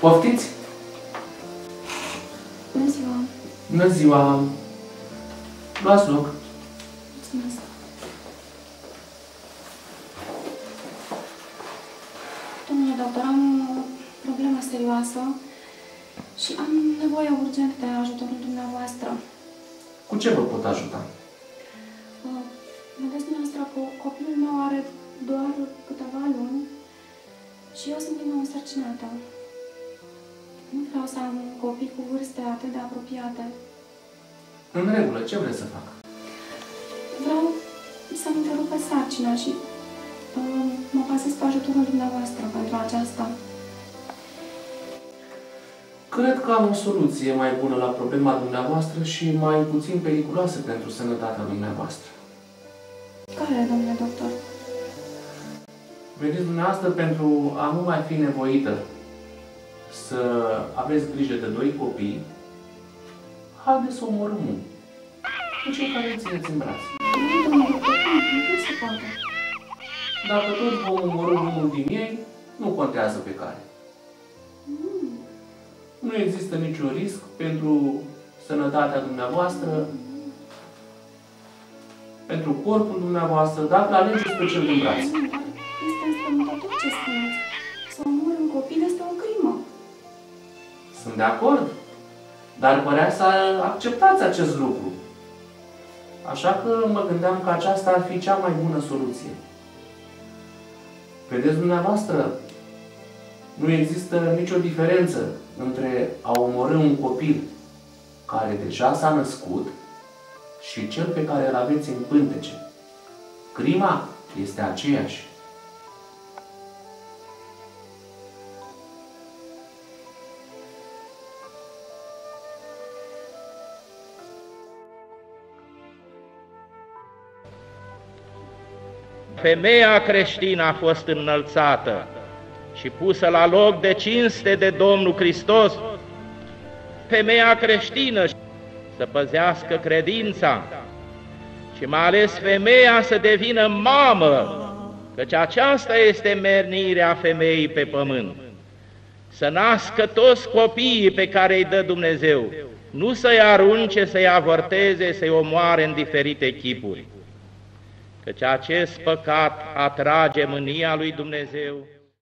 Poftiți? Bună ziua! Bună ziua! Luați loc. Mulțumesc! Domnule doctor, am o problemă serioasă și am nevoie urgent de ajutorul dumneavoastră. Cu ce vă pot ajuta? Uh, Vedeți dumneavoastră că copilul meu are doar câteva luni și eu sunt din nou însărcinată. Nu vreau să am copii cu vârste atât de apropiate. În regulă, ce vreți să fac? Vreau să-mi întrerupă sarcina și uh, mă bazez pe ajutorul dumneavoastră pentru aceasta. Cred că am o soluție mai bună la problema dumneavoastră și mai puțin periculoasă pentru sănătatea dumneavoastră. Care, domnule doctor? Vedeți, dumneavoastră, pentru a nu mai fi nevoită să aveți grijă de doi copii, haideți să omorâm unul. Cu cei care îl țineți în brațe. Nu, domnule doctor, nu, nu se poate. Dacă tot vom omorâ unul din ei, nu contează pe care. Nu există niciun risc pentru sănătatea dumneavoastră, pentru corpul dumneavoastră, dacă alegeți pe cel din brațe. Nu, dar este înspăimântător ce spuneți. Sunt de acord, dar părea să acceptați acest lucru. Așa că mă gândeam că aceasta ar fi cea mai bună soluție. Vedeți dumneavoastră, nu există nicio diferență între a omorâ un copil care deja s-a născut și cel pe care îl aveți în pântece. Crima este aceeași. Femeia creștină a fost înălțată și pusă la loc de cinste de Domnul Hristos. Femeia creștină să păzească credința și mai ales femeia să devină mamă, căci aceasta este mernirea femeii pe pământ. Să nască toți copiii pe care îi dă Dumnezeu, nu să-i arunce, să-i avorteze, să-i omoare în diferite chipuri căci acest păcat atrage mânia lui Dumnezeu